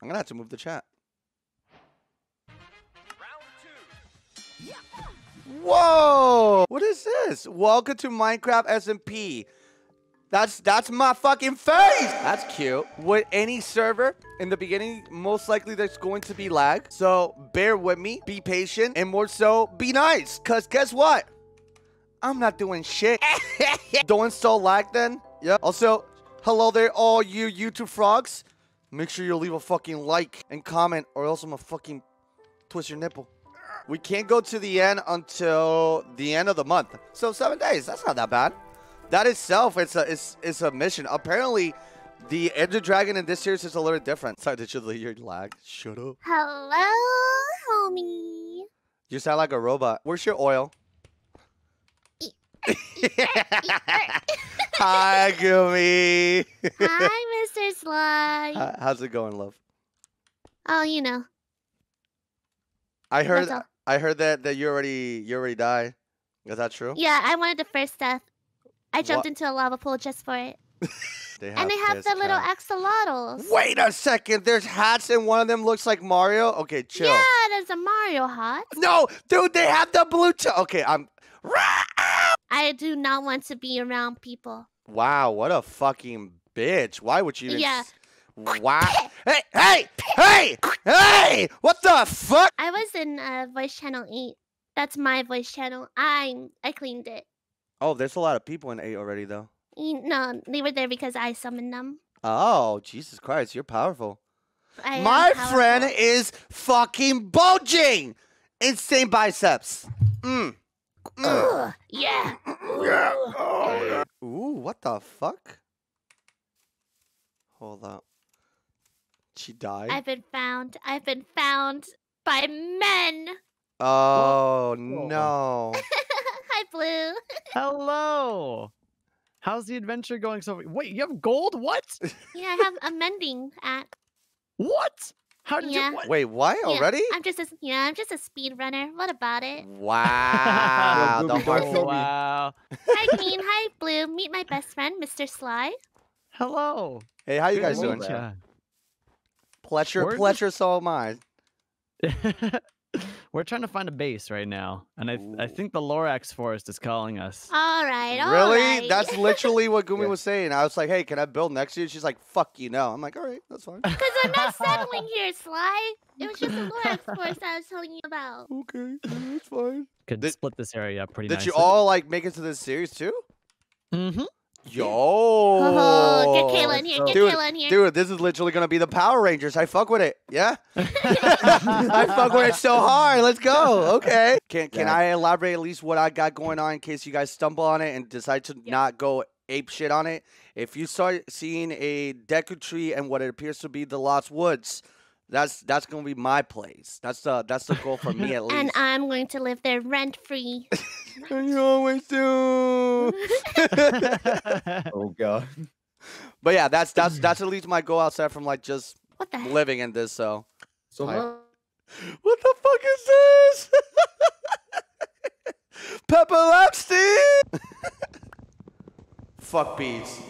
I'm gonna have to move the chat. Whoa! What is this? Welcome to Minecraft SMP. That's that's my fucking face. That's cute. With any server in the beginning, most likely there's going to be lag. So bear with me, be patient, and more so, be nice. Cause guess what? I'm not doing shit. Don't install lag then. Yeah. Also, hello there, all you YouTube frogs. Make sure you leave a fucking like and comment, or else I'm gonna fucking twist your nipple. We can't go to the end until the end of the month. So seven days. That's not that bad. That itself, it's a it's, it's a mission. Apparently, the Ender Dragon in this series is a little different. Sorry, did you leave your lag? Shut up. Hello, homie. You sound like a robot. Where's your oil? Hi, Gumi. Hi, Mr. Sly. How's it going, love? Oh, you know. I heard I heard that that you already you already died. Is that true? Yeah, I wanted the first death. I jumped What? into a lava pool just for it. They and they have the little cat. axolotls. Wait a second. There's hats and one of them looks like Mario. Okay, chill. Yeah, there's a Mario hat. No, dude, they have the blue. Okay, I'm. I do not want to be around people. Wow, what a fucking bitch. Why would you? Yeah. Wow. Hey, hey, hey, hey! What the fuck? I was in uh, voice channel 8. That's my voice channel. I I cleaned it. Oh, there's a lot of people in eight already, though. You- No, they were there because I summoned them. Oh, Jesus Christ, you're powerful. I My friend is fucking bulging. Insane biceps. Mm. Ugh, yeah. Ugh. Ooh, what the fuck? Hold up. She died? I've been found. I've been found by men. Oh, no. Hi, Blue. Hello. How's the adventure going so far? Wait, you have gold? What? Yeah, I have a mending app. What? How did Yeah. you what? Wait, what? Yeah, Already? I'm just a yeah. I'm just a speed runner. What about it? Wow. the Well, Oh, wow. Hi, Queen. Hi, Blue. Meet my best friend, Mr. Sly. Hello. Hey, how you guys to doing? meet ya. Pleasure, We're pleasure, so mine. We're trying to find a base right now, and I I Ooh. think the Lorax Forest is calling us. All right. all Really? right. That's literally what Gumi Yeah. was saying. I was like, hey, can I build next to you? She's like, fuck you, no. I'm like, all right, that's fine. Because I'm not settling here, Sly. It was just the Lorax Forest I was telling you about. okay, that's fine. Could Did- split this area up pretty Did nicely. you all like make it to this series too? Mm-hmm. Yo, Oh, get Kayla in here. Get Dude, Kayla in here. Dude, this is literally gonna be the Power Rangers. I fuck with it. Yeah. I fuck with it so hard. Let's go. Okay. Can can Yeah. I elaborate at least what I got going on in case you guys stumble on it and decide to not go ape shit on it? If you start seeing a Deku tree and what it appears to be the Lost Woods, that's that's gonna be my place. That's the that's the goal for me at least. And I'm going to live there rent free. And you always do. Oh god. but yeah, that's that's that's at least my goal outside from like just What the heck? living in this. So. So Hi. now What the fuck is this? Pepper Pepperlepsty! fuck bees.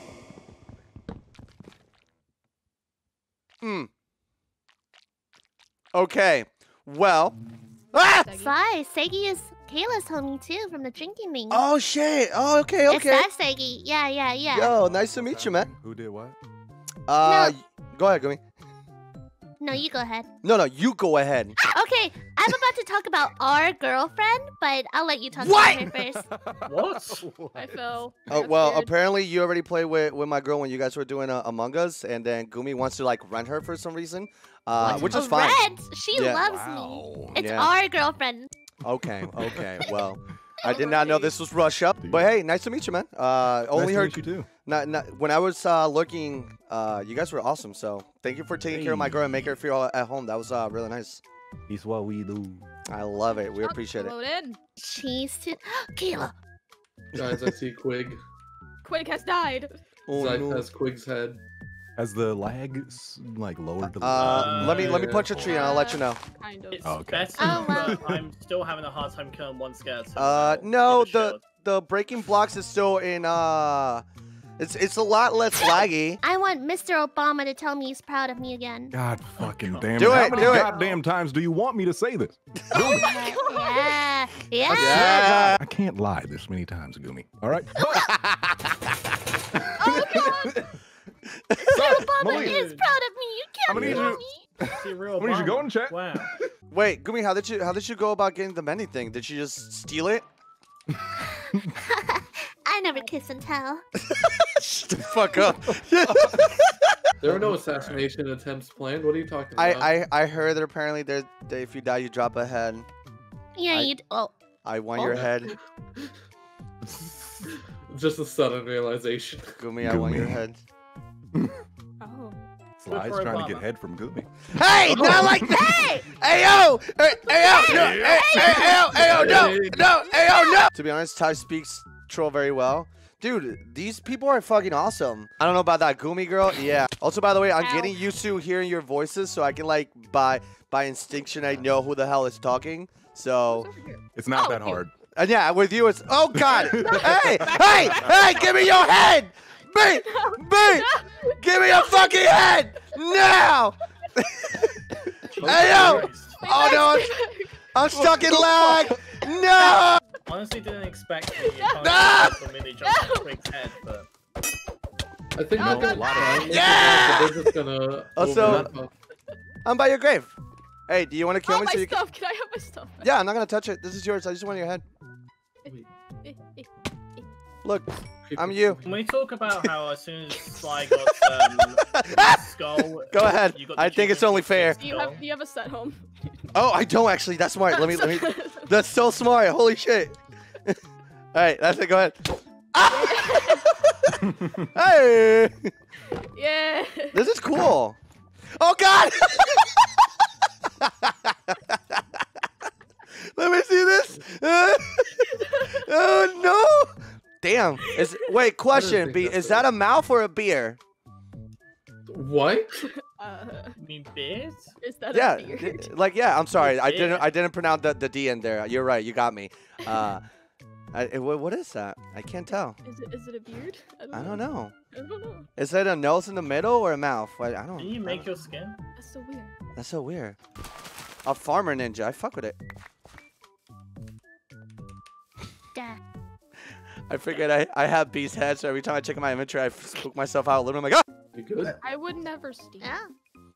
Hmm. Okay. Well. Ah! Sly, Segi is Kayla's homie too from the drinking ring. Oh shit. Oh okay, okay. It's okay. that Segi. Yeah, yeah, yeah. Yo, nice to meet you, man. who did what? Uh, go ahead, Gumi. No, you go ahead. No, no, you go ahead. Okay, I'm about to talk about our girlfriend, but I'll let you talk What? about her first. What? I fell. Oh well, scared. apparently you already played with, with my girl when you guys were doing uh, Among Us, and then Gumi wants to like rent her for some reason, uh, which is Oh, fine. Red, she Yeah. loves me. It's Yeah. our girlfriend. Okay, okay. Well, I did not know this was Russia, but hey, nice to meet you, man. Uh, only nice heard to meet you too. not, not when I was uh, looking. Uh, you guys were awesome. So thank you for taking care of my Hey. girl and make her feel at home. That was uh, really nice. It's what we do. I love it. We Stop appreciate it. loaded. She's too. Kayla. Guys, I see Quig. Quake has died. Oh, Scythe no. has Quig's head. Has the lag like lowered to the Uh, let me let me punch a tree and I'll let you know. Kind of. It's Oh, okay. better, Oh, well. but I'm still having a hard time killing one skeleton. Uh, no, Give it a the shot. the breaking blocks is still in uh It's it's a lot less laggy. I want Mr. Obama to tell me he's proud of me again. God fucking damn Do How it, many do it. goddamn times do you want me to say this? yeah, yeah. Yeah. I can't lie this many times, Gumi. All right. Mr. Obama Malia, is proud of me. You I'm can't gonna need tell you- me. See, real When did you go Obama. in chat? Wow. Wait, Gumi, how did you how did you go about getting the mending thing? Did you just steal it? I never kiss and tell. Shut the fuck up. There were no assassination attempts planned. What are you talking about? I, I I heard that apparently there that if you die you drop a head. Yeah, I- you. Oh, I want Oh. your head. Just a sudden realization. Gumi, I want your head. Oh. Sly's for trying to get head from Gumi. Hey, not oh. like that! Hey yo! Hey, hey yo! No! Hey, hey, hey yo! Hey yo! No! No! Hey yo! No! To be honest, Ty speaks troll very well. Dude, these people are fucking awesome. I don't know about that Gumi girl. Yeah. Also, by the way, I'm Ow. getting used to hearing your voices, so I can like by by instinction I know who the hell is talking. So, It's not Oh, that you- hard. and yeah, with you it's oh god. hey, hey, hey! Give me your head! Me, me! Give me your fucking head now! Hey yo! Oh no! I'm- I'm stuck in lag! No! Honestly, didn't expect the for me to jump on Quick's head, but I think Oh, no, God. a lot of Yeah! They're just gonna. Also- open that up. I'm by your grave. Hey, do you want to kill Oh, me my so you can... stuff. Can I have my stuff? back? Yeah, I'm not gonna touch it. This is yours. I just want your head. Eh, eh. Look, I'm you. can we talk about how as soon as Sly got um, skull? Go ahead. you got I think it's only fair. Do you skull? have Do you have a set home? Oh, I don't actually. That's smart. Let me. Let me. That's so smart. Holy shit. All right, that's it. Go ahead. Ah! hey, yeah. this is cool. Oh God. Let me see this. oh no. Damn. Is wait. Question. think B. Is that a mouth or a beer? What? Uh, You mean beard? is that yeah, a beard? y- like yeah. I'm sorry, I didn't. I didn't pronounce the, the D in there. You're right. You got me. Uh, I, it- what, what is that? I can't tell. Is it Is it a beard? I don't know. I don't know. Is it a nose in the middle or a mouth? I, I don't. Can you make your skin? That's so weird. That's so weird. A farmer ninja. I fuck with it. Dad. I figured I, I have beast head, so every time I check my inventory, I spook myself out a little. I'm like, oh, You good? I would never steal. Yeah.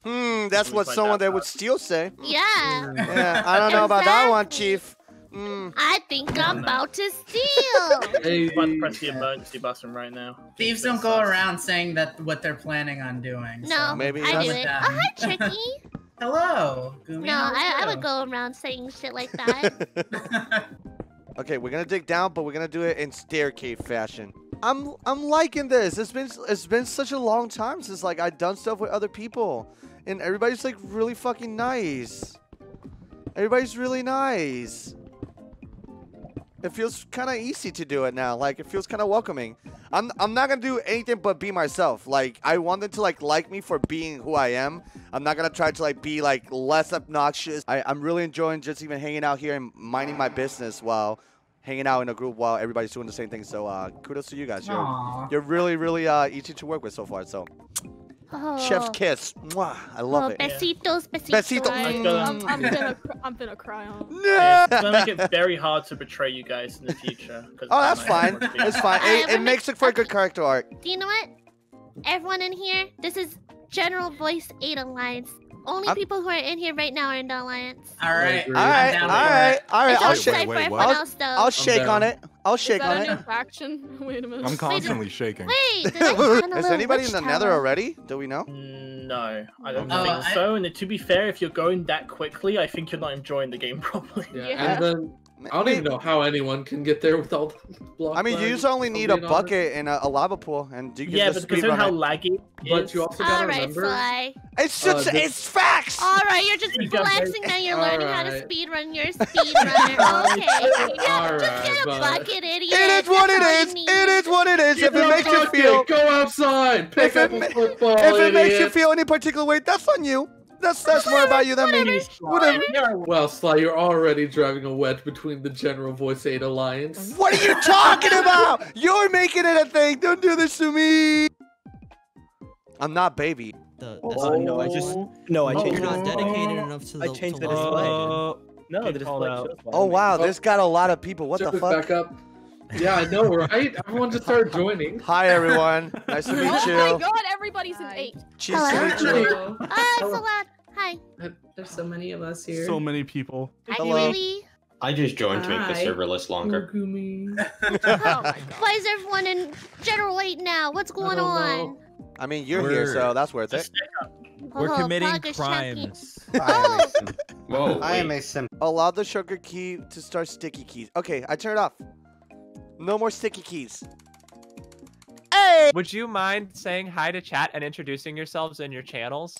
hmm, that's what someone out that would steal say. Yeah. Yeah, I don't know about that one, Chief. Hmm. I think I'm about to steal. Hey, I'm about to press the emergency button right now. Thieves don't go around saying that what they're planning on doing. No, so Maybe I do it. them. Oh, hi, Tricky. Hello. Gumi, No, I, I would go around saying shit like that. Okay, we're gonna dig down, but we're gonna do it in staircase fashion. I'm I'm liking this. It's been it's been such a long time since like I've done stuff with other people, and everybody's like really fucking nice. Everybody's really nice. It feels kind of easy to do it now. Like it feels kind of welcoming. I'm I'm not gonna do anything but be myself. Like I want them to like like me for being who I am. I'm not gonna try to like be like less obnoxious. I, I'm really enjoying just even hanging out here and minding my business while hanging out in a group while everybody's doing the same thing. So uh, kudos to you guys. You're, you're really really uh, easy to work with so far. So Oh. chef's kiss. Mwah, I love oh, it. besitos, besitos. Besito. I, Mm. I'm, I'm gonna I'm gonna cry on. No. It's gonna make it very hard to betray you guys in the future. Oh, that's fine. have more to do. It's fine. It, it makes it for a good character arc. Do you know what? Everyone in here, this is General Voice 8 Alliance. Only I'm- people who are in here right now are in the Alliance. All right. agree. All I'm right, down all for right, it. all right. I'll on shake. site wait, wait, everyone what? else. I'll shake on it. I'll Is shake that on a it. new faction? Wait a minute. I'm constantly shaking. Wait, did I find a Is anybody in the witch nether already? Do we know? Mm, No, I don't Oh, think I- so. And to be fair, if you're going that quickly, I think you're not enjoying the game properly. Yeah, Yeah. and then I don't even know how anyone can get there without block. I mean, you just only need a being honest. bucket and a, a lava pool, and you can Yeah, just but considering speedrun how it. laggy it But you also gotta Alright, remember. Sly. It's just, Uh, the- it's facts. Alright, you're just You got flexing that you're learning how to Alright. speedrun your speedrunner. Okay. Yeah, just Alright, get a but- bucket, idiot. It is what it That's all you is. need. It is what it is. If it a makes you bucket, feel, Go outside. Pick If it up a football. if it makes you feel any particular way, that's on you. That says more about you than me. Whatever. Well, Sly, you're already driving a wedge between the General Voice 8 Alliance. What are you talking about? You're making it a thing. Don't do this to me. I'm not baby. The, Oh, no, I just- no, I Oh. changed You're not dedicated enough to the. I the, changed the display. in. No, the display Oh wow, oh. this got a lot of people. What the Check it fuck? Back up. Yeah, I know, right? Everyone just started joining. Hi everyone. Nice to meet you. Oh my god, everybody's an Hi. eight. Cheese to meet you. Oh, it's so loud. Hi. There's so many of us here. So many people. Hi, Hello. Kiwi. I just joined to make the server list longer. Oh, oh why is everyone in General 8 now? What's going don't on? know. I mean, you're here, so that's worth it. We're Oh, committing Pug is champion. crimes. Oh, Whoa, I am a sim. Allow the sugar key to start sticky keys. Okay, I turn it off. No more sticky keys. Hey! Would you mind saying hi to chat and introducing yourselves and your channels?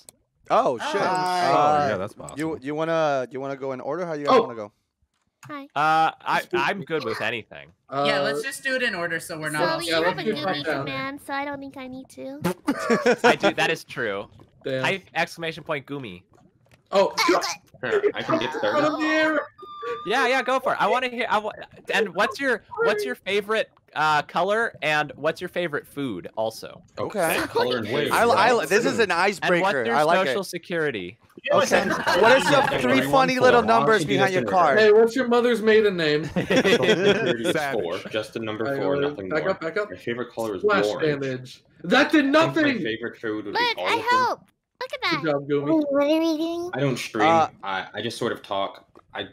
Oh shit. Hi. Uh, yeah, that's possible. You you wanna you wanna go in order? How you guys Oh. wanna go? hi. Uh, I I'm good with anything. yeah, Uh, let's just do it in order so we're So not. all you yeah, have a let's do down. command, so I don't think I need to. I do. That is true. Damn. Type exclamation point Gumi. Oh, Here, I can get out started. Of the air. Yeah, yeah, go for it. I want to hear. I wa- and what's your what's your favorite uh, color and what's your favorite food also? Okay. Color and Wait, food. I, I, right? this is an And what's icebreaker. your I like social it. security? Okay. What is your three funny little numbers behind your this card? Hey, what's your mother's maiden name? Security four. Just a number Alright, four, alright, nothing back more. up, back up. My favorite color is Flash orange. damage. That did I think My favorite food would Look, be I Arlington. help. Look at Good that. job, Gumi. what are we doing? I don't stream. Uh, I, I just sort of talk. I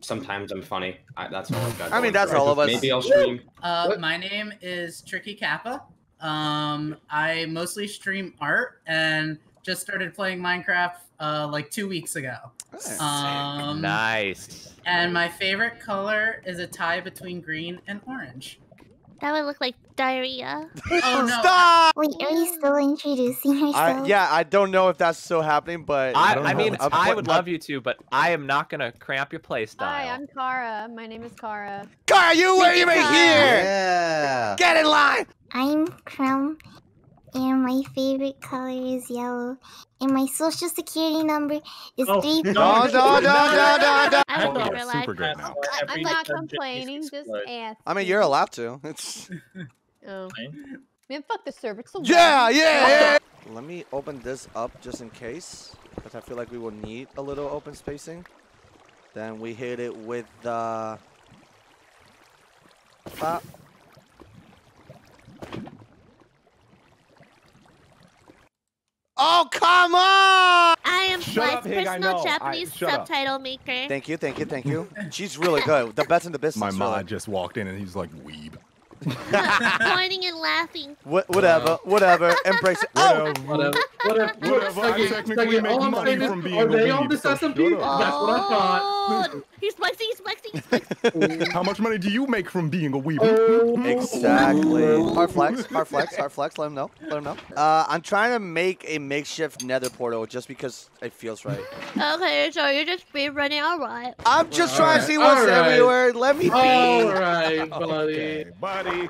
sometimes I'm funny. I, that's all I've got. I mean, that's for all of us. Maybe I'll stream. Uh, my name is Tricky Kappa. Um, I mostly stream art and just started playing Minecraft uh, like two weeks ago. Um, nice. And my favorite color is a tie between green and orange. That would look like diarrhea. Oh no! Stop! Wait, are you still introducing I, yeah, I don't know if that's still happening, but I, don't I mean, I'm I put- would love you to, but I am not gonna cramp your play Hi, style. I'm Kara. My name is Kara. Kara, you were even Kara. here. Yeah. Get in line. I'm Crumb, and my favorite color is yellow, and my social security number is Oh, three. no, No, no, no, no, no, no. I would Oh, never yeah, lie. super great now. I'm not complaining, just ask. I mean, you're allowed to. It's Oh. Man, fuck the server. It's so yeah, loud. yeah, yeah. Let me open this up just in case, because I feel like we will need a little open spacing. Then we hit it with the. Pop. Oh come on! I am Shut up, I personal know. I- Japanese up. subtitle maker. Thank you, thank you, thank you. She's really good. The best in the business. My really. just walked in and he's like, weeb. Pointing and laughing. What, whatever, uh. whatever. Embrace it. Oh! Whatever. Whatever. Whatever, I technically make money from being Are a they on weeb, this so SMP? That's what I thought. Oh, He's flexing, he's flexing, he's flexing. How much money do you make from being a weeb? Oh. Exactly. Hard flex, hard flex, hard flex. Let him know. Let him know. Uh, I'm trying to make a makeshift nether portal just because it feels right. okay, so you're just speed running, alright. I'm just All trying right, to see what's all right. everywhere. Let me be. All right, buddy. Okay, buddy.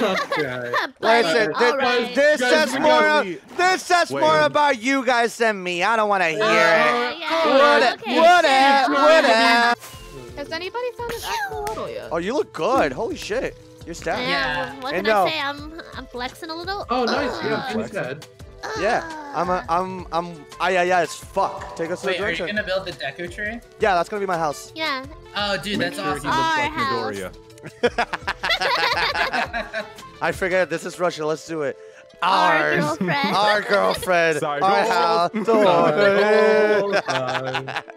Okay. Listen, thi- alright. this Guys, says more. Of, this says Wait. more about you guys than me. I don't want to hear it. Yeah, yeah, What? okay, What? sure. What? What? Has anybody found an axolotl yet? Oh, you look good. Holy shit. You're stacked. Yeah, what And can no. I say? I'm I'm flexing a little. Oh, nice. Yeah, Uh, please dead. Yeah. I'm a, I'm I'm I yeah yeah as fuck. Take us to the Wait, are you gonna build the Deku tree? Yeah, that's gonna be my house. Yeah. Oh, dude, Make that's sure he awesome. looks Our like house. Midoriya. I forget this is Russia. Let's do it. Our Ours. girlfriend. Our girlfriend. Sorry, our go on. house.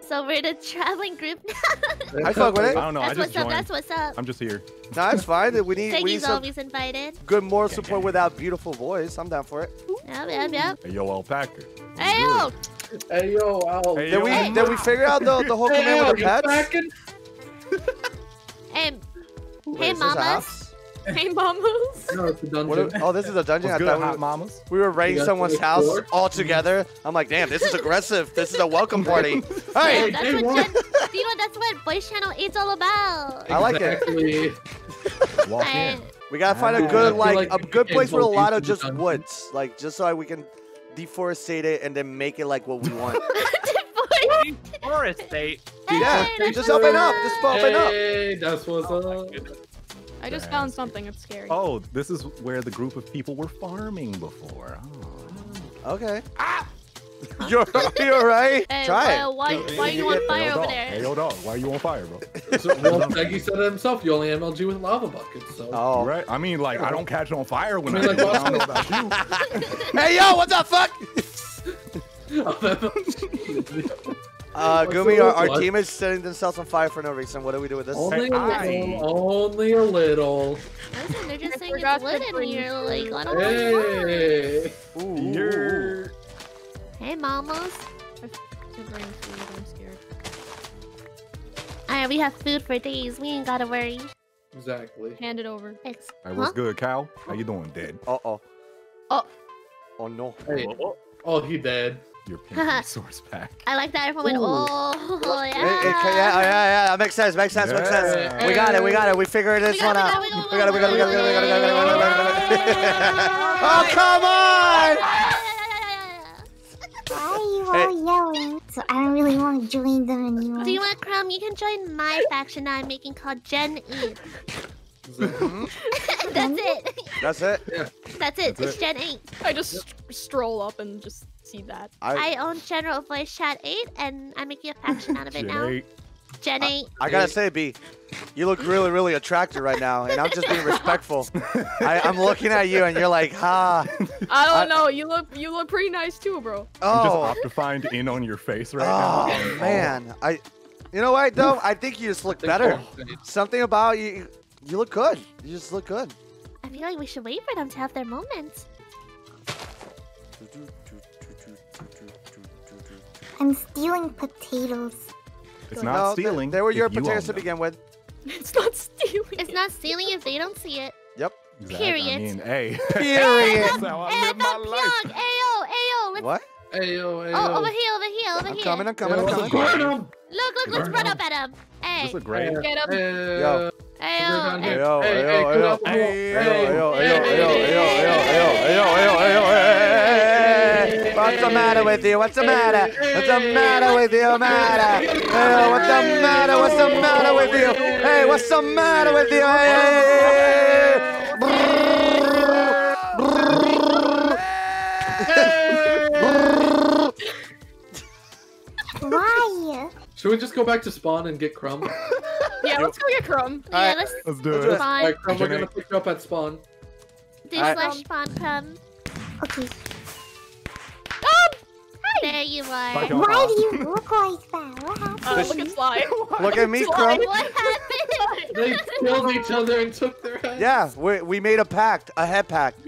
So we're the traveling group now. I fuck with it. I don't know. I just what's joined. up. That's what's up. I'm just here. No, it's fine. We need we need Peggy's always invited. good moral support with that beautiful voice. I'm down for it. Yep, yep, yep. Hey, yo, alpaca. Hey, yo! Hey, yo, Al. Hey, Did yo. we Hey. did we figure out the, the whole Hey, command Al, with the you pets? Hey, Wait, hey, is this a mamas. House? Hey, mamas. No, it's a dungeon. are- oh, this is a dungeon. What's I good, thought we hot were, mamas? we were raiding got someone's house sword? all together. I'm like, damn, this is aggressive. This is a welcome party. Hey, That's what what? Gen- you know, that's what Voice Channel is all about. I like it. Walk I- in. we gotta find a good like, like a good place with a lot of just dungeon. woods, like just so we can deforestate it and then make it like what we want. deforestate. state. yeah, just open up. Just open up. Hey, that's what's oh up. I just found something. It's scary. Oh, this is where the group of people were farming before. Oh. Okay. Ah! You're, you're right. Hey, Try well, it. why, why you on fire yo, over dog. there? Hey, yo, dog. Why are you on fire, bro? So, well, Peggy said it himself. You only MLG with lava buckets. So. Oh. Right? I mean, like, I don't catch on fire when I I, mean, do like, it. I don't know about you. Hey, yo, what the fuck? Uh, Gumi, our, our team is setting themselves on fire for no reason. What do we do with this? Only a little. Only a little. Listen, they're just saying it's lit in here. Like, food. I. Hey. Ooh. Hey, mamas. To bring food, I'm scared. Alright, we have food for days. We ain't gotta worry. Exactly. Hand it over. Ex- Hey, what's huh? good, Cal? How you doing, dead? Uh-oh. Oh. Oh, no. Hey. Oh, he dead your pink source pack. I like that implement. Oh, yeah. It, it, yeah, yeah, yeah. Makes sense. Makes sense. Yeah. Makes sense. We got it. We got it. We figured this one out. We got it. We got it. We got it. We got it. We got it. We got it. Oh, come on! Why are you all yelling? So I don't really want to join them anymore. Do you want Crumb? You can join my faction that I'm making called Gen Eve. That's it. That's it. That's it. That's it's it. Gen 8. I just st- stroll up and just see that. I, I own General Voice Chat 8, and I'm making a faction out of it Gen now. eight. Gen 8. I gotta say, B, you look really, really attractive right now, and I'm just being respectful. I, I'm looking at you, and you're like, ha. I don't I- know. You look you look pretty nice too, bro. Oh. You Oh, just optified in on your face right oh now. man. I, you know what, though? I think you just look better. Something about you. You look good. You just look good. I feel like we should wait for them to have their moment. I'm stealing potatoes. It's not they- stealing. They, were your you potatoes to begin with. It's not stealing. It's not stealing if they don't see it. Yep. Exactly. Period. I mean, hey. Period. That's how I Hey, I live my life. Pyong! Ayo, ayo, let's... What? Ayo, ayo. Oh, over here, over here, over I'm here. coming. I'm coming. I'm Yo, coming. burn 'em. Look, look, let's run up at him. Hey, This is great. Get him. Yo. ayo, down hey. here. Ayo, Hey, ayo, hey, ayo, get off the ayo, wall. ayo, Hey, ayo, hey, ayo, hey, ayo, hey, ayo, hey, ayo, hey. What's the matter with you? What's the matter? What's the matter with you, matter? Hey, what's the matter? What's the matter with you? Hey, what's the matter with you? Why? Should we just go back to spawn and get Crumb? Yeah, let's go get Crumb. Yeah, Alright, let's Let's do Let's do it. it. Alright. Crumb, we're gonna pick you up at spawn. Do Alright. slash spawn crumb. Okay. There you are. Why do you look like that? What happened? Uh, look at Sly. Look at me, Crumb. What happened? They killed each other and took their heads. Yeah, we, we made a pact, a head pact.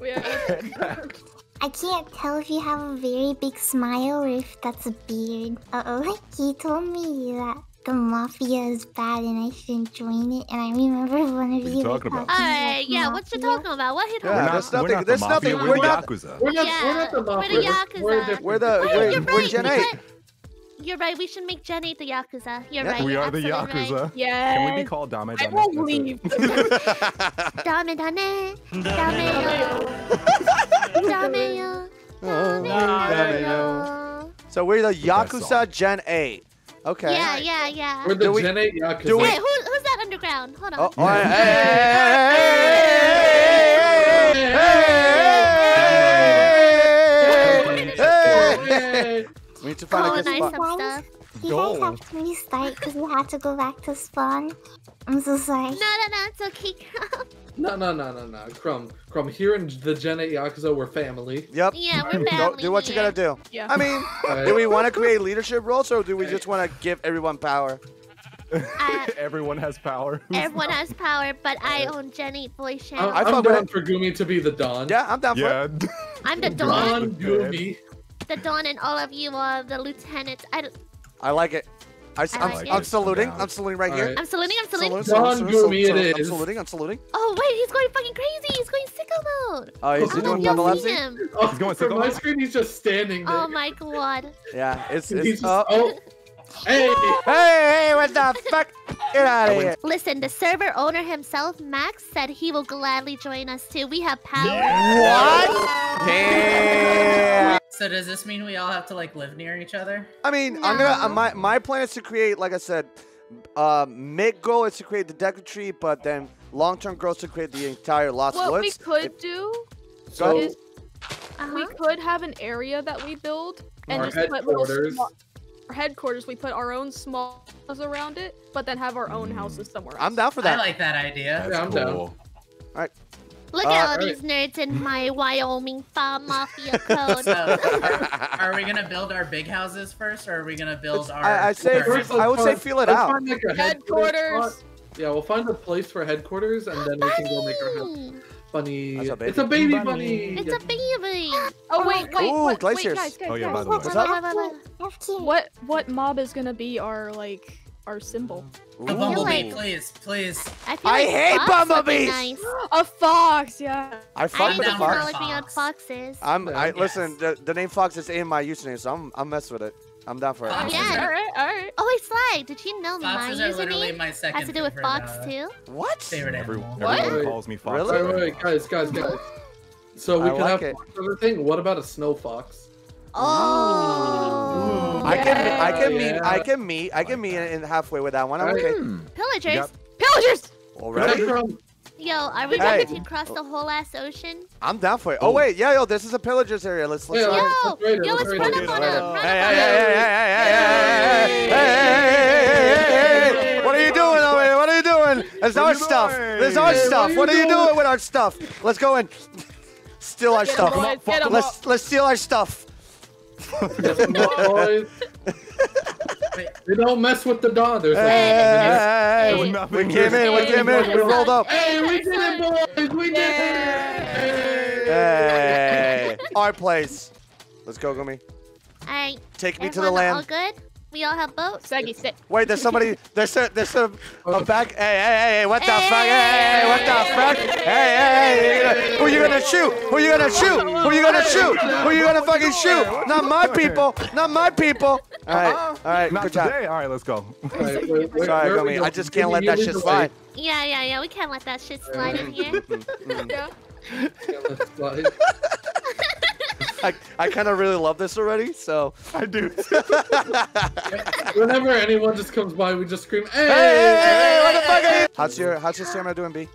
Yeah. I can't tell if you have a very big smile or if that's a beard. Uh oh. He told me that the mafia is bad and I shouldn't join it. And I remember one of What are you. you talking about? Alright, yeah, what you talking about? What hit Yeah, We're not, there's we're nothing- not there's the mafia, nothing- We're, we're the not- Yakuza. We're not, Yeah, we're not the we're mafia. the Yakuza. We're, different. We're the Hey, we're, you're we're right, Gen you 8. know what? You're right, we should make Jenny the Yakuza. You're Yeah, right. we you're are the absolutely Yakuza. Right. Yeah. Can we be called Dame I Dame? won't That's it. leave. Dame dame. Dame yo. Dame yo. Dame yo. So we're the Yakuza. Gen 8. Okay. Yeah, yeah, yeah. We're the we- Gen 8 Yakuza. do we- Hey, who, who's that underground? Hold on. Oh, oh, hey, hey, hey, hey, hey, hey, hey. Hey. We need to find Oh, a good nice spot. some stuff. You guys have to restart because we had to go back to spawn. I'm so sorry. No, no, no, it's okay, girl. No, no, no, no, no. Crumb. Crumb, here in the Gen 8 Yakuza, we're family. Yep. Yeah, we're Do, family. do what you gotta do. Yeah. I mean, Alright. do we want to create leadership roles or do we just want to give everyone power? Uh, Everyone has power. Who's everyone not? has power, but I own Jenny voice channel. I'm, I I'm fuck down for Gumi to be the Don. Yeah, I'm down for it. I'm the Don Dawn. Gumi. The Don and all of you are the lieutenants. I don't, I like it. I, I am like I'm it. saluting. Down. I'm saluting right here. Alright. I'm saluting, I'm saluting. Salute, Don salute, salute, Gumi salute. I'm saluting. I'm saluting. Oh, wait, he's going fucking crazy. He's going sicko mode. Oh, is he I doing hope y'all see epilepsy? him. Oh, He's going from sicko my screen, he's just standing there. Oh my god. Yeah, it's He's it's. just- Oh, oh, Hey! Hey, hey, what the fuck? Get out of here. Listen, the server owner himself, Max, said he will gladly join us too. We have power. What? Damn. So does this mean we all have to like live near each other? I mean, I'm gonna. Uh, my my plan is to create, like I said, uh, mid goal is to create the Deku tree, but then long term goal is to create the entire Lost What we Woods. could do So- is Uh-huh. we could have an area that we build and Our just put little headquarters. small, our headquarters. We put our own small houses around it, but then have our own houses somewhere else. I'm down for that. I like that idea. Yeah, I'm down. Cool. Look Uh, at all alright. these nerds in my Wyoming farm mafia code. So, are, are we gonna build our big houses first, or are we gonna build our? I, I say, current- I would say, feel it out. Find like a headquarters. Headquarters. Yeah, we'll find a place for headquarters, and then we can go make our house. Bunny! Bunny. A baby. It's a baby Bunny. bunny. It's a baby! Oh wait, wait, Ooh, what, wait, guys, guys, Oh, yeah, guys. by the way. What's up? What what mob is gonna be our like our symbol? The bumblebee, like- please, please. I, feel I like hate fox bumblebees! Nice. A fox, yeah. I I fuck didn't with the even down know for fox. what being fox. foxes. I'm. I Yes. listen. The, the name Fox is in my username, so I'm. I'm mess with it. I'm down for it. Fox. Yeah. All right, all right. Oh wait, Sly, did you know Foxes my username my has to do with fox uh, too? What? Favorite Every, animal. What? everyone Wait, calls me Fox. really? Wait, wait, wait, guys, guys, guys. So we I could like have it. another thing. What about a snow fox? Oh, I can. I can Yeah. meet. I can meet. I can meet in halfway with that one. I'm okay. pillagers! Yep. Pillagers. Already? Yo, are we Hey. going to cross the whole ass ocean? I'm down for it. Oh wait, yeah, yo, this is a pillagers area. Let's let's. Yeah, let's- Yo, let's rate it, yo, let's let's rate run it. up on him. Run Hey, up hey, on hey, him. hey, hey, hey, hey, hey, hey, hey, hey, hey, What are you doing over here? What are you doing? It's our you stuff. doing? It's our Hey, stuff. what What are are you you doing? doing with our stuff? Let's go and steal our Get 'em, stuff. boys, get 'em Let's let's steal our stuff. Yes, boys. They don't mess with the dog. There's Hey, like, hey, Hey, we, came in. We came in. We rolled up. Hey, we did it, boys! We did it! Hey, our place. Let's go, Gumi. Alright, Take me to the everyone all land. good? We all have boats? Saggy, sit. Wait, there's somebody. There's a, there's a, a oh. back. Hey, hey, hey, hey, what the fuck? Hey, hey, what the fuck? Hey, hey, hey, who you gonna shoot? Who you gonna shoot? Who you gonna shoot? Who you gonna fucking shoot? Not my people. Not my people. All right, uh-huh. all right, Not good job. today. All right, let's go. Alright, where- where- Sorry, where are. I just can't let that shit slide. Yeah, yeah, yeah. We can't let that shit slide in here. Yeah. Way. Let's slide. I, I kind of really love this already. So, I do. Whenever anyone just comes by, we just scream, hey, hey! hey, hey, what the fuck? Are you? How's your How's your stamina doing, B?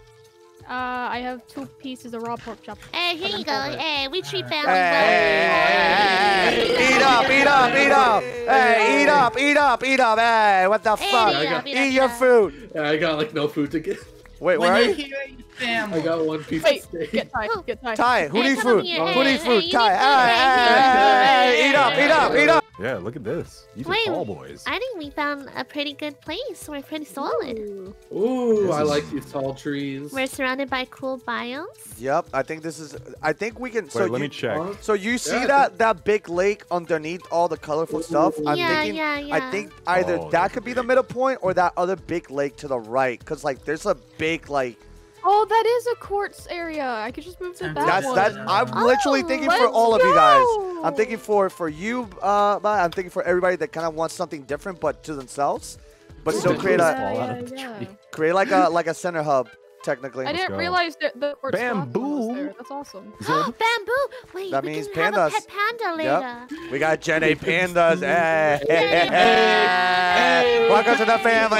Uh, I have two pieces of raw pork chop. Hey, here you go. Hey, we treat Hey, families hey, hey, well. hey, eat up, eat up, eat up. Hey, eat up, eat up, eat up. Hey, what the Hey, fuck? eat up, eat up, Eat your eat up. food. Yeah, I got like no food to give. Wait, where When are you're you? here, you I got one piece Wait, of steak. get Ty, get Ty. Ty, who Hey, needs food? here. Who needs food? you Ty, need hey, hey, hey, eat up, eat up, eat up. Yeah, look at this. These Wait, are tall boys. I think we found a pretty good place. We're pretty solid. Ooh. Ooh, I is- like these tall trees. We're surrounded by cool biomes. Yep, I think this is. I think we can. Wait, So let you, me check. So you see Yeah, that that big lake underneath all the colorful stuff? I'm Yeah, thinking. yeah, I think either Oh, that could be the middle point or that other big lake to the right, cause like there's a big like. Oh, that is a quartz area. I could just move to that That's one. that's. I'm Oh, literally thinking for let's all of you guys. I'm thinking for for you, uh, I'm thinking for everybody that kind of wants something different, but to themselves, but still create a yeah, yeah, yeah. create like a like a center hub, technically. I didn't go. realize that the quartz rock was Bamboo. there. That's awesome. Oh bamboo! Wait, That we means can have pandas. a pet panda Yep. We got Gen 8 pandas. Hey, Hey, hey, Welcome to the family.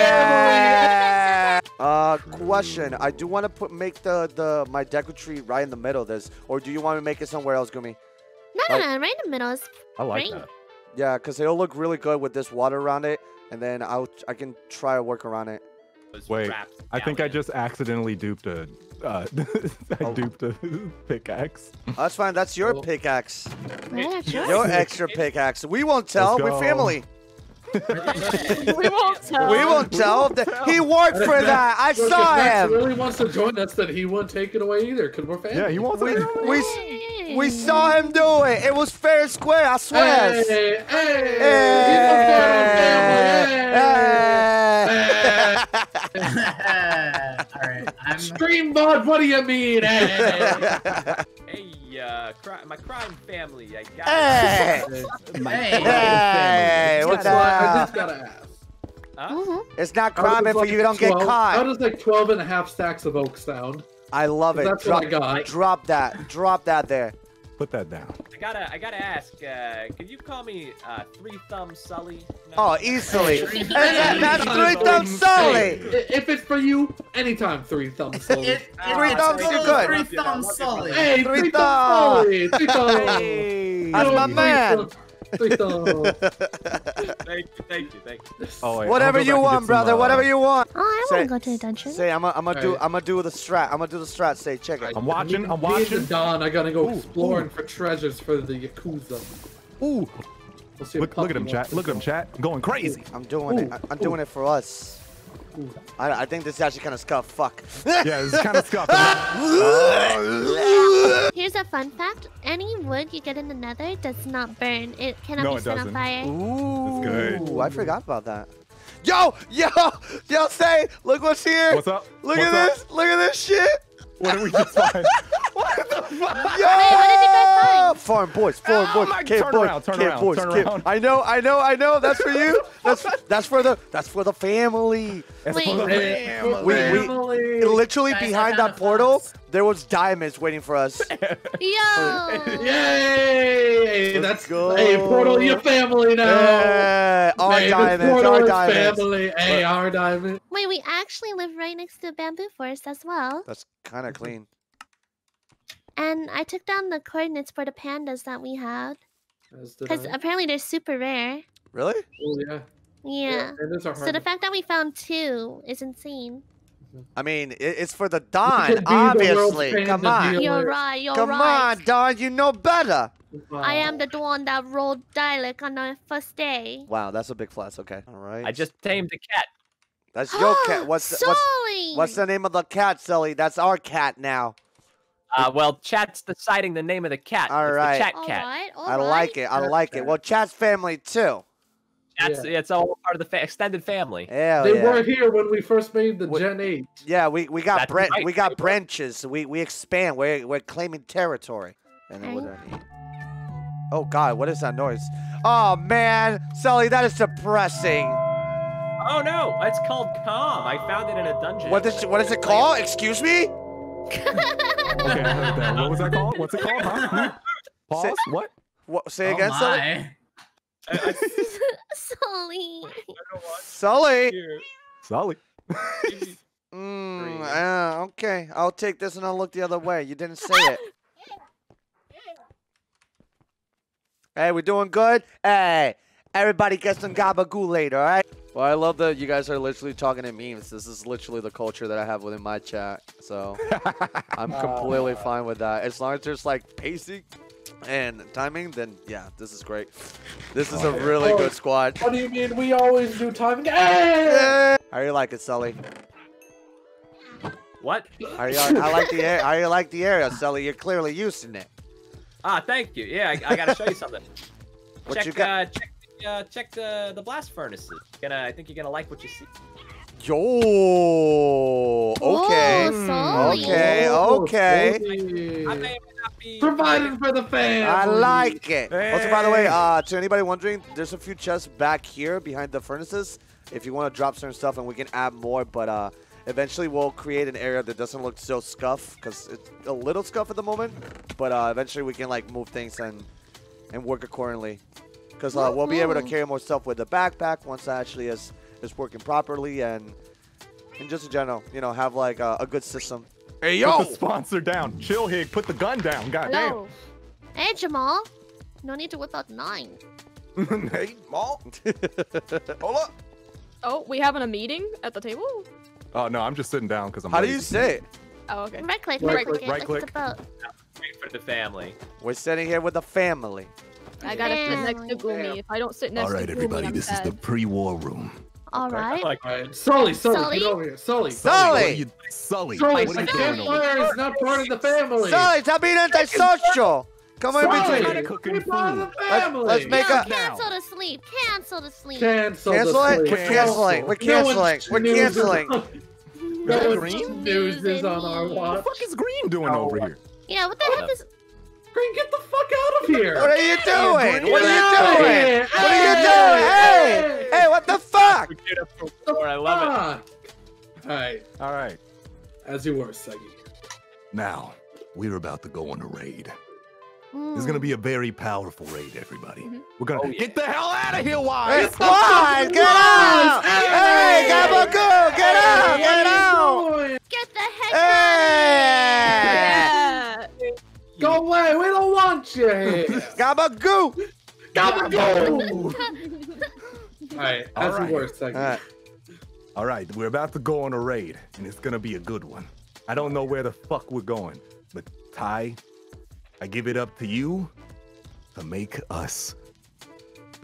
Hey. Uh, question. I do want to put make the the my Deku tree right in the middle of this, or do you want to make it somewhere else, Gumi? No, no, Like- no, right in the middle is I like Great. that. Yeah, because it'll look really good with this water around it, and then I'll I can try to work around it. Wait, I think I just accidentally duped a. Uh, I Oh. duped a pickaxe. That's fine. That's your Oh. pickaxe. Yeah. Your extra pickaxe. We won't tell. We're family. We won't tell. We won't tell. He worked for that. I Look, saw if Max him. really wants to join us, then he won't take it away either, because we're family. Yeah, he wants We, to. we, we saw him do it. It was fair and square. I swear. Hey, hey, Hey. All right, I'm Stream mod, what do you mean? Hey. Hey, uh, cri- my crime family. I got Hey! Hey, what That's why I just gotta ask. Huh? It's not How does, crime if like, you don't get 12 How does like 12 and a half stacks of oak sound? I love it. That's drop, what I got. drop that. Drop that there. Put that down. I gotta, I gotta ask. Uh, could you call me uh, Three Thumb Sully? No. Oh, easily. Hey, that- that's three thumbs Sully. Hey, if it's for you, anytime three thumbs Sully. It, it, Three it's thumbs full are good. Three thumbs solid. Hey, Three three thumbs. thumbs solely. Three thumbs. Hey, that's my three man. Thumbs. Three thumbs. Thank you, thank you, thank you. Oh, wait, Whatever you want, get some, brother. uh, Whatever you want. Oh, I want to go to the dungeon. Say, I'm gonna I'm gonna do Alright. I'm gonna do the strat. I'm gonna do the strat. Say, check it. I'm watching. I'm watching. Don, I gotta go Ooh, exploring for treasures for the Yakuza. Ooh, We'll see if look, look at him, chat. Look at him, chat. I'm going crazy. I'm doing it. Ooh, I- I'm doing it for us. I, I think this is actually kind of scuff. Fuck. Yeah, it's kind of scuffed. Here's a fun fact. Any wood you get in the nether does not burn. It cannot No, be it set doesn't. on fire. Ooh, good. I forgot about that. Yo, yo, yo, say, look what's here. What's up? Look What's at up? this. Look at this shit. What did we just find? What the fuck? Yo! what did you guys find? Foreign boys, farm Oh boys, my- kid turn boys, around, turn kid around, boys, turn kid- around. I know, I know, I know. That's for you. That's that's for the that's for the family. It's Wait. for the family. We- we- family. Literally Guys, behind that portal, fox. There was diamonds waiting for us. Yo! Yay! Let's That's go. hey, portal, your family now. Yeah, our Hey, the diamonds, portal our diamonds. Family. Hey, our diamond. Wait, we actually live right next to the bamboo forest as well. That's kind of mm-hmm. clean. And I took down the coordinates for the pandas that we had. Because apparently they're super rare. Really? Oh yeah. Yeah. It is a So the fact that we found two is insane. I mean, it, it's for the could Don, be the world's obviously. Come on. deal You're right, you're Come right. on, Don, you know better. I am the one that rolled dialect on the first day. Wow, that's a big flash. Okay. All right. I just tamed a cat. That's your cat. What's the, what's, what's the name of the cat, Sully? That's our cat now. Uh, well, chat's deciding the name of the cat. All it's right. the chat cat. right, all I right. like it. I like it. Well, chat's family too. Chat's, It's all part of the fa- extended family. Hell They yeah. were here when we first made the What- Gen 8. Yeah, we, we got That's bran- right, we got branches. We we expand. We're we're claiming territory. And then what do I need? Oh God, what is that noise? Oh man, Sully, that is depressing. Oh no, it's called Calm. I found it in a dungeon. What is what is it called? Excuse me? Okay, I heard that. What was that called? What's it called? Huh? Pause. What? What? Say Oh again, Sully. my. Sully. Sully. Sully. Mm, uh, okay, I'll take this and I'll look the other way. You didn't say it. Hey, we're doing good? Hey, everybody get some gabagool later, all right? Well, I love that you guys are literally talking in memes. This is literally the culture that I have within my chat. So I'm completely fine with that. As long as there's like pacing and timing, then yeah, this is great. This is a really Oh. good squad. What do you mean? We always do timing. Hey! Yeah. How you like it, Sully? What? How you, I like the air. How you like the area, Sully? You're clearly using it. Ah, thank you. Yeah, I, I gotta show you something. What check, you got? Uh, check, the, uh, check the the blast furnaces. Gonna, I think you're gonna like what you see. Yo. Okay. Whoa, Sully. Okay. Oh, Okay. Sully. I may or may not be. Provided for the fans. I like it. Also, by the way, uh, to anybody wondering, there's a few chests back here behind the furnaces. If you want to drop certain stuff, and we can add more, but uh, eventually we'll create an area that doesn't look so scuff, because it's a little scuff at the moment. But uh, eventually we can like move things and and work accordingly, because uh, we'll be able to carry more stuff with the backpack once that actually is is working properly, and and just in general, you know, have like a, a good system. Hey Put the sponsor down. Chill, Hig. Put the gun down. God Hello. Hey, Jamal. No need to whip out nine. hey, Maul. Hold up. Oh, we having a meeting at the table? Oh no, I'm just sitting down because I'm. How do you say it? Oh, okay. Right click, Right right, click, click, right click. the. Wait for the family. We're sitting here with the family. I gotta sit next to Family. Gloomy. If I don't sit next All right, to Gloomy, everybody. I'm This is the pre-war room. All right. Like, All right. Sully, Sully, Sully? get over here. Sully. Sully! What are you, Sully. Sully, what are the you doing over campfire is not part of the family. Sully, stop being antisocial. Come on, between. Trying to cook part of the food. Let's- family. let's make no, a- cancel the sleep. Cancel the sleep. Cancel, Cancel the it? sleep. We're canceling. We're No canceling. We're canceling. on- No Green? one snoozes on our What the fuck is Green doing over here? Yeah, what the heck is? Green, get the fuck out of here! What are you doing? What are you out doing? here. What are you doing? Hey! Hey, what the fuck? I love it. Alright, All right. as you were, Segi. Now, we're about to go on a raid. Hmm. It's gonna be a very powerful raid, everybody. Mm-hmm. We're gonna oh, get the hell out of here, Hey, Wise! Wise, get out! Hey, Gabagoo, get out! Get out! Get the heck Hey! Go away, we don't want you here! Gabagoo! Gabagoo! Alright, All as right. you were, Segi. Alright. All right, we're about to go on a raid, and it's gonna be a good one. I don't know where the fuck we're going, but Ty, I give it up to you to make us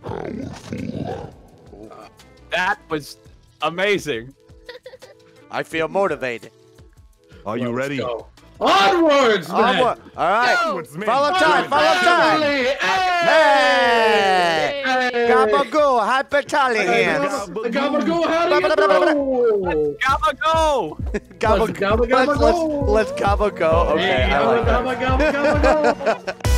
powerful. That was amazing. I feel motivated. Are you ready? Go. Onwards, man! Onward. All right. Onwards, man. Follow time, follow time. Hey! Hey! Hey! Gabagoo, hyper Italians. Gabagoo, how do you do? Gabba go! Gabba, Gabba, gabba, let's, let's, go. let's gabba go. Okay, Hey, I like